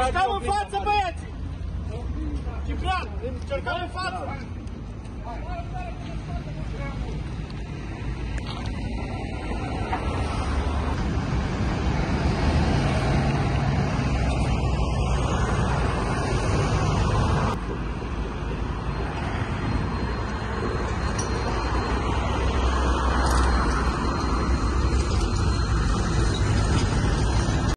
Încercăm în față, băieți! Ciprian, încercăm în față!